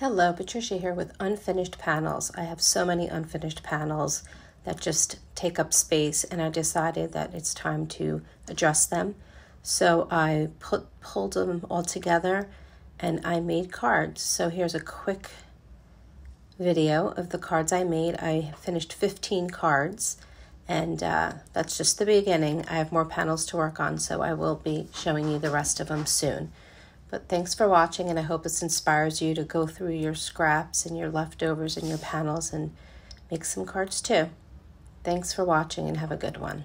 Hello, Patricia here with unfinished panels. I have so many unfinished panels that just take up space and I decided that it's time to adjust them. So I put pulled them all together and I made cards. So here's a quick video of the cards I made. I finished 15 cards and uh, that's just the beginning. I have more panels to work on so I will be showing you the rest of them soon. But thanks for watching, and I hope this inspires you to go through your scraps and your leftovers and your panels and make some cards too. Thanks for watching and have a good one.